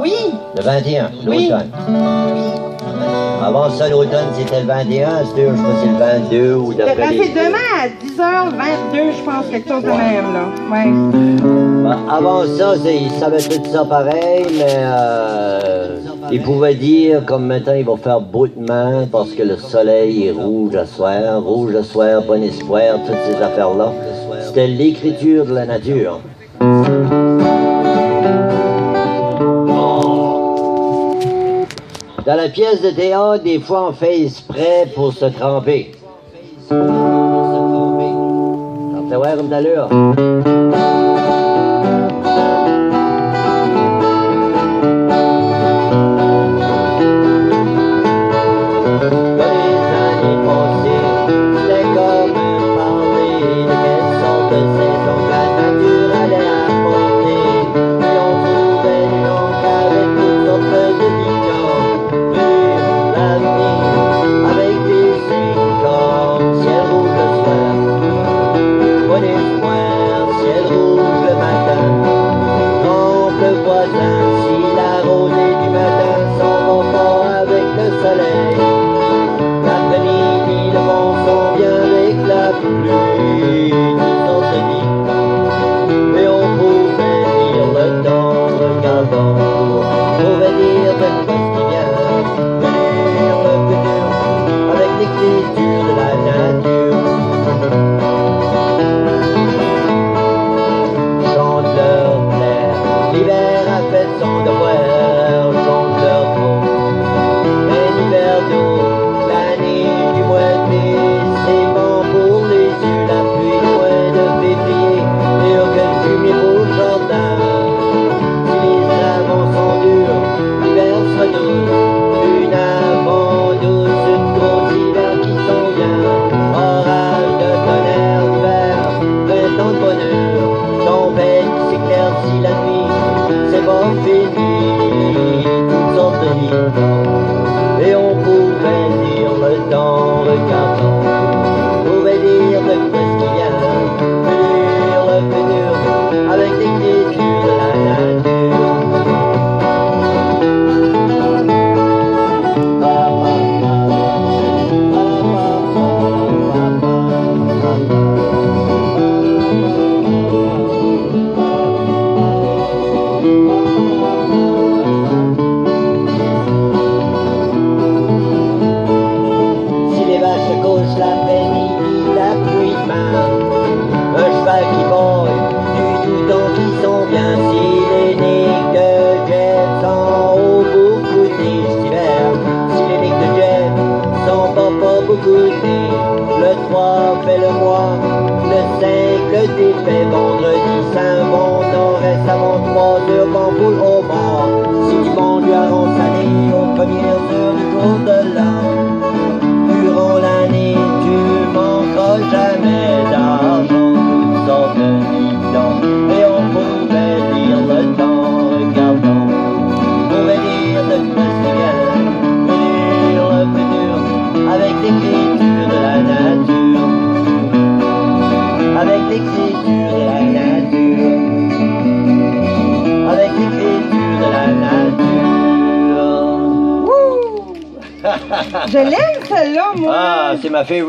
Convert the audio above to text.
Oui, Le 21, Oui. l'automne. Avant ça, l'automne, c'était le 21, c'est sûr, je sais pas si c'est le 22 ou ben, d'après les... c'est demain à 10h22, je pense, quelque chose de même, là. Ouais. Ben, avant ça, ils savaient tout ça pareil, mais euh, ils pouvaient dire comme maintenant il va faire beau demain parce que le soleil est rouge à soir, rouge à soir, bon espoir, toutes ces affaires-là. C'était l'écriture de la nature. La pièce de théâtre, des fois, on fait exprès pour se cramper. Ça te voir sont de voile, sont leurs gros, pas fini, sortes de vies. Et on pouvait dire le temps regardant, on pouvait dire de neige, le 3 fait le mois, le 5 le défait, vendredi saint bon, reste avant 3 heures, bamboule au mort, si du bon lui arrond salé Je l'aime, celle-là, moi. Ah, c'est ma favorite.